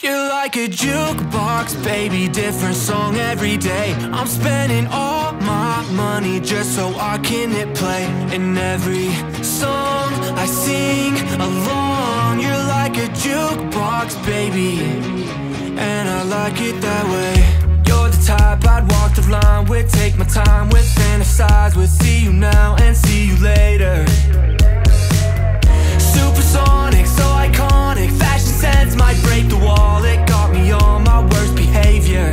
You're like a jukebox, baby, different song every day. I'm spending all my money just so I can hit play. And every song I sing along, you're like a jukebox, baby, and I like it that way. You're the type I'd walk the line with, take my time with, fantasize with, see you now and see break the wall It got me on my worst behavior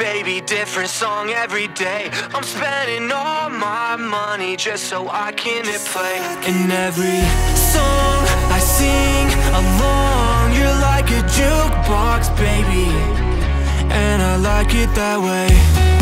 baby. Different song every day. I'm spending all my money just so I can hit play. In every song I sing along, you're like a jukebox, baby, and I like it that way.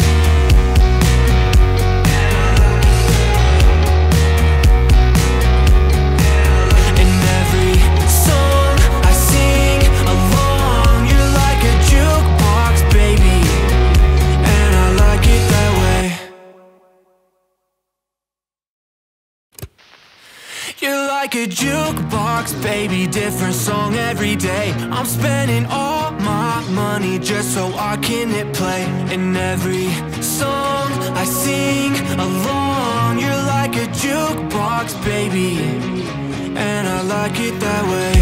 You're like a jukebox, baby, different song every day. I'm spending all my money just so I can hit play. In every song I sing along, you're like a jukebox, baby, and I like it that way.